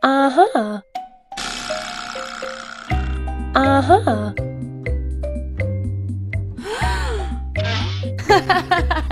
Uh-huh. Uh-huh.